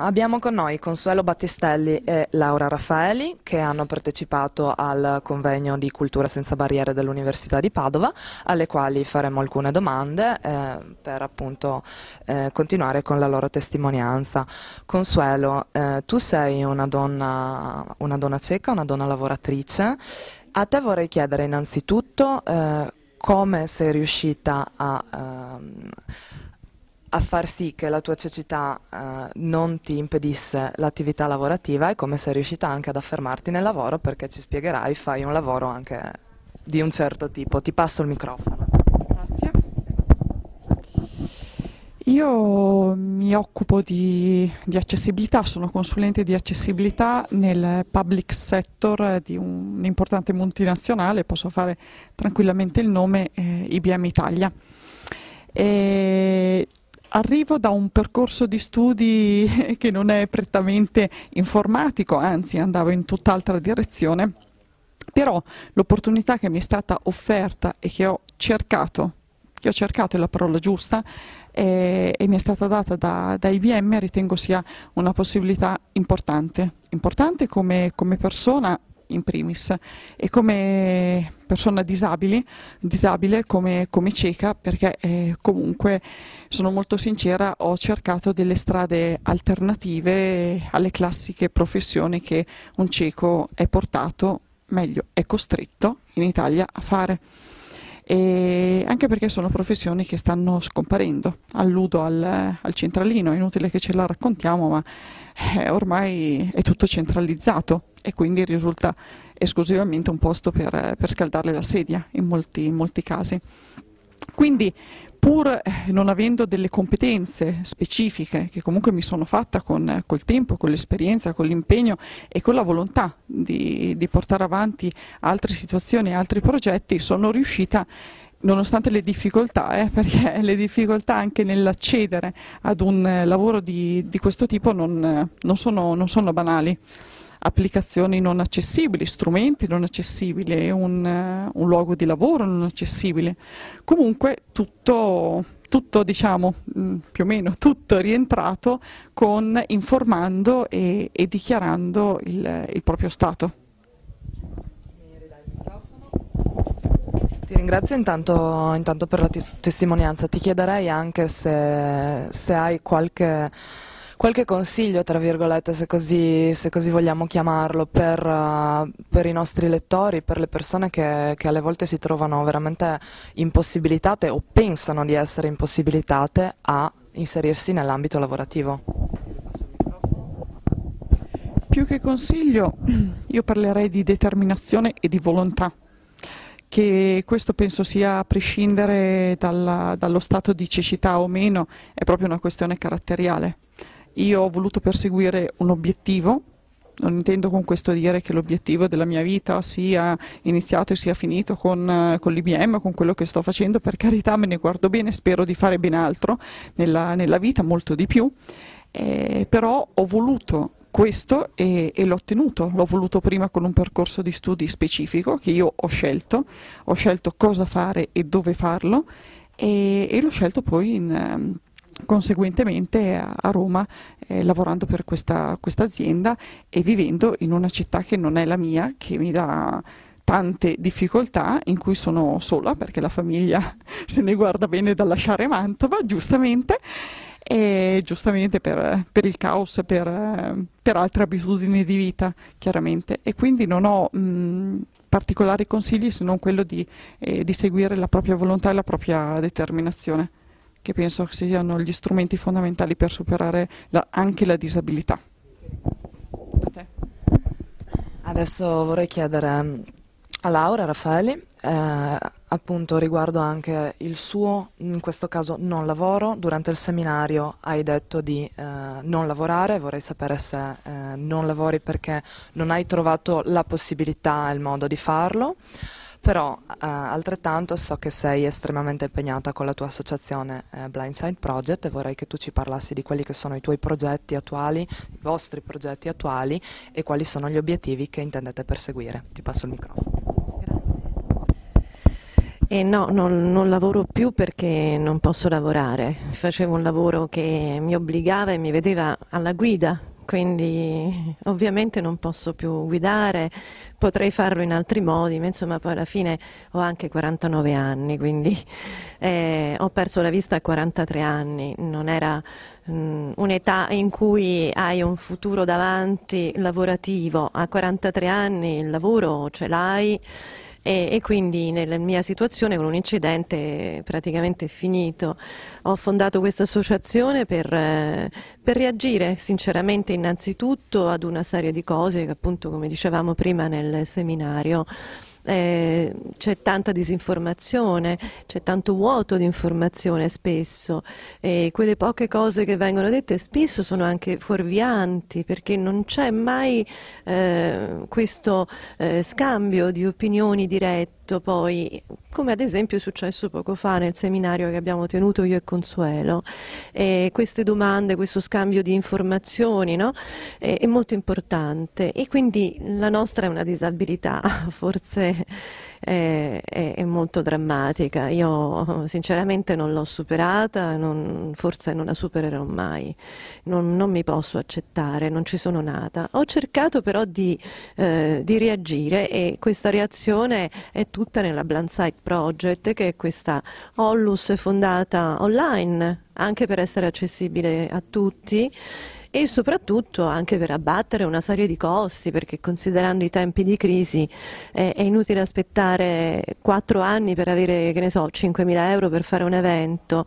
Abbiamo con noi Consuelo Battistelli e Laura Raffaeli che hanno partecipato al convegno di Cultura senza barriere dell'Università di Padova, alle quali faremo alcune domande eh, per appunto eh, continuare con la loro testimonianza. Consuelo, eh, tu sei una donna, una donna cieca, una donna lavoratrice. A te vorrei chiedere innanzitutto eh, come sei riuscita a ehm, a far sì che la tua cecità eh, non ti impedisse l'attività lavorativa e come sei riuscita anche ad affermarti nel lavoro perché ci spiegherai, fai un lavoro anche di un certo tipo. Ti passo il microfono. Grazie. Io mi occupo di, di, accessibilità, sono consulente di accessibilità nel public sector di un'importante multinazionale, posso fare tranquillamente il nome eh, IBM Italia. E Arrivo da un percorso di studi che non è prettamente informatico, anzi andavo in tutt'altra direzione, però l'opportunità che mi è stata offerta e che ho cercato, che ho cercato è la parola giusta, e, e mi è stata data da, da, IBM, ritengo sia una possibilità importante, importante come, come persona in primis e come persona disabili, disabile, come, come cieca, perché eh, comunque sono molto sincera, ho cercato delle strade alternative alle classiche professioni che un cieco è portato, meglio, è costretto in Italia a fare. E anche perché sono professioni che stanno scomparendo. Alludo al, al centralino, è inutile che ce la raccontiamo, ma eh, ormai è tutto centralizzato e quindi risulta esclusivamente un posto per, per scaldare la sedia in molti, in molti casi. Quindi pur eh, non avendo delle competenze specifiche che comunque mi sono fatta con, col tempo, con l'esperienza, con l'impegno e con la volontà di, di portare avanti altre situazioni, altri progetti, sono riuscita nonostante le difficoltà, eh, perché le difficoltà anche nell'accedere ad un lavoro di, di questo tipo non, non, sono, non, sono, banali. Applicazioni non accessibili, strumenti non accessibili, un, un luogo di lavoro non accessibile. Comunque tutto, tutto diciamo mm, più o meno tutto rientrato con informando e, e dichiarando il, il proprio stato. Ti ringrazio intanto, intanto per la tes testimonianza, ti chiederei anche se, se hai qualche, qualche, consiglio, tra virgolette, se così, se così vogliamo chiamarlo, per, uh, per, i nostri lettori, per le persone che, che alle volte si trovano veramente impossibilitate o pensano di essere impossibilitate a inserirsi nell'ambito lavorativo. Più che consiglio, io parlerei di determinazione e di volontà che questo penso sia a prescindere dalla, dallo stato di cecità o meno, è proprio una questione caratteriale. Io ho voluto perseguire un obiettivo, non intendo con questo dire che l'obiettivo della mia vita sia iniziato e sia finito con, con l'IBM, con quello che sto facendo, per carità me ne guardo bene, spero di fare ben altro nella, nella vita, molto di più, eh, però ho voluto questo e, e l'ho ottenuto, l'ho voluto prima con un percorso di studi specifico che io ho scelto, ho scelto cosa fare e dove farlo e, e l'ho scelto poi in, ehm, conseguentemente a, Roma eh, lavorando per questa, questa azienda e vivendo in una città che non è la mia, che mi dà tante difficoltà in cui sono sola perché la famiglia se ne guarda bene da lasciare Mantova, giustamente, e giustamente per, per il caos, per, per, altre abitudini di vita, chiaramente. E quindi non ho mh, particolari consigli se non quello di, eh, di, seguire la propria volontà e la propria determinazione, che penso siano gli strumenti fondamentali per superare la, anche la disabilità. Adesso vorrei chiedere a Laura Raffaeli, eh, appunto riguardo anche il suo, in questo caso non lavoro, durante il seminario hai detto di eh, non lavorare, vorrei sapere se eh, non lavori perché non hai trovato la possibilità e il modo di farlo, però eh, altrettanto so che sei estremamente impegnata con la tua associazione eh, Blindside Project e vorrei che tu ci parlassi di quelli che sono i tuoi progetti attuali, i vostri progetti attuali e quali sono gli obiettivi che intendete perseguire. Ti passo il microfono. Eh no, non, non, lavoro più perché non posso lavorare. Facevo un lavoro che mi obbligava e mi vedeva alla guida, quindi ovviamente non posso più guidare, potrei farlo in altri modi, ma insomma poi alla fine ho anche 49 anni, quindi eh, ho perso la vista a 43 anni, non era mm, un'età in cui hai un futuro davanti lavorativo, a 43 anni il lavoro ce l'hai e, e, quindi nella mia situazione con un incidente praticamente finito ho fondato questa associazione per, eh, per, reagire sinceramente innanzitutto ad una serie di cose che appunto come dicevamo prima nel seminario eh, c'è tanta disinformazione, c'è tanto vuoto di informazione spesso. E quelle poche cose che vengono dette spesso sono anche fuorvianti perché non c'è mai eh, questo eh, scambio di opinioni dirette detto poi, come ad esempio è successo poco fa nel seminario che abbiamo tenuto io e Consuelo, eh, queste domande, questo scambio di informazioni no? è, è molto importante e quindi la nostra è una disabilità, forse è, è, è molto drammatica. Io sinceramente non l'ho superata, non, forse non la supererò mai, non, non, mi posso accettare, non ci sono nata. Ho cercato però di, eh, di reagire e questa reazione è tutta nella Blind Sight Project, che è questa Ollus fondata online anche per essere accessibile a tutti e soprattutto anche per abbattere una serie di costi perché considerando i tempi di crisi eh, è inutile aspettare quattro anni per avere che ne so 5.000 euro per fare un evento.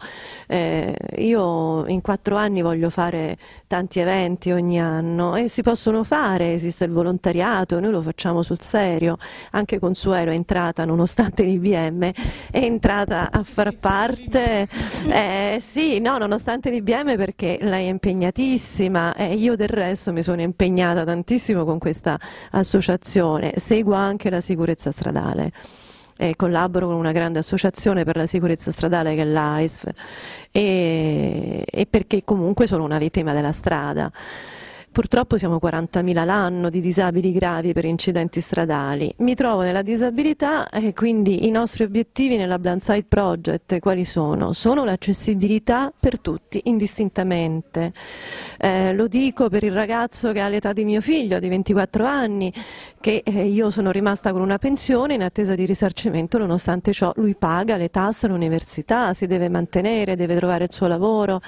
Eh, io in quattro anni voglio fare tanti eventi ogni anno e si possono fare esiste il volontariato noi lo facciamo sul serio. Anche Consuelo è entrata nonostante l'IBM è entrata a far parte. Eh, sì no nonostante l'IBM perché lei è impegnatissima ma eh, io del resto mi sono impegnata tantissimo con questa associazione, seguo anche la sicurezza stradale. Eh, collaboro con una grande associazione per la sicurezza stradale che è l'AISF e, e perché comunque sono una vittima della strada. Purtroppo siamo 40.000 l'anno di disabili gravi per incidenti stradali. Mi trovo nella disabilità e quindi i nostri obiettivi nella Blind Side Project quali sono? Sono l'accessibilità per tutti, indistintamente. Eh, lo dico per il ragazzo che ha l'età di mio figlio, di 24 anni, che eh, io sono rimasta con una pensione in attesa di risarcimento, nonostante ciò lui paga le tasse all'università, si deve mantenere, deve trovare il suo lavoro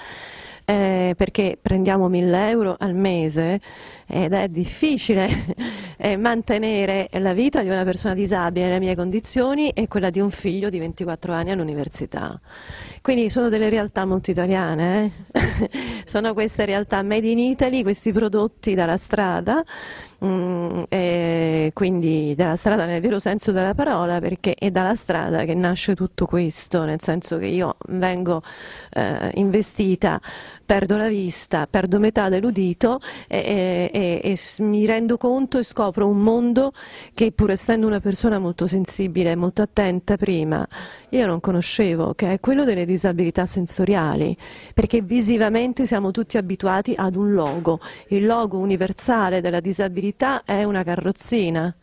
eh, perché prendiamo 1000 euro al mese ed è difficile eh, mantenere la vita di una persona disabile nelle mie condizioni e quella di un figlio di 24 anni all'università. Quindi sono delle realtà molto italiane, eh? Sono queste realtà made in Italy, questi prodotti dalla strada. Mm, quindi dalla strada nel vero senso della parola perché è dalla strada che nasce tutto questo, nel senso che io vengo eh, investita, perdo la vista, perdo metà dell'udito e, e, e, mi rendo conto e scopro un mondo che pur essendo una persona molto sensibile e molto attenta prima, io non conoscevo, che è quello delle disabilità sensoriali, perché visivamente siamo tutti abituati ad un logo, il logo universale della disabilità è una carrozzina.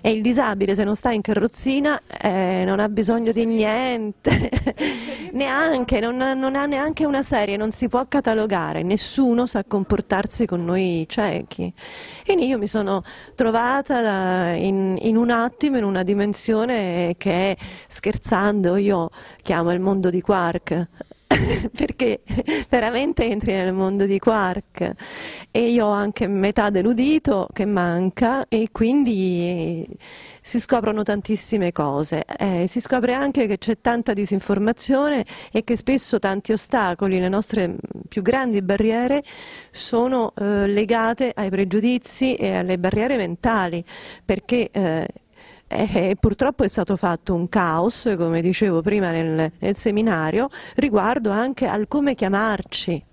E il disabile se non sta in carrozzina eh, non ha bisogno di niente, neanche, non, non, ha neanche una serie, non si può catalogare, nessuno sa comportarsi con noi ciechi. E io mi sono trovata da, in, in un attimo in una dimensione che scherzando io chiamo il mondo di Quark, perché veramente entri nel mondo di Quark e io ho anche metà dell'udito che manca e quindi si scoprono tantissime cose. Eh, si scopre anche che c'è tanta disinformazione e che spesso tanti ostacoli, le nostre più grandi barriere sono eh, legate ai pregiudizi e alle barriere mentali perché eh, eh, purtroppo è stato fatto un caos, come dicevo prima nel, nel seminario, riguardo anche al come chiamarci.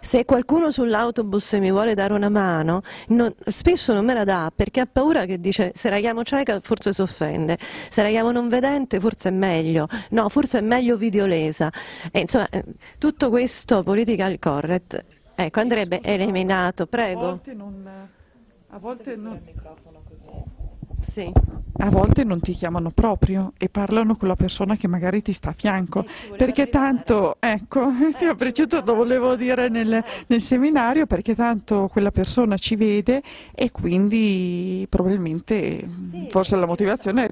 Se qualcuno sull'autobus mi vuole dare una mano, non, spesso non me la dà perché ha paura che dice se la chiamo cieca forse si offende, se la chiamo non vedente forse è meglio, no forse è meglio videolesa. E, insomma, eh, tutto questo political correct ecco, andrebbe eliminato, prego. A volte non... A volte non... Sì. A volte non ti chiamano proprio e parlano con la persona che magari ti sta a fianco, perché tanto, ecco, ti ho preceduto, lo volevo dire nel, nel seminario, perché tanto quella persona ci vede e quindi probabilmente forse la motivazione è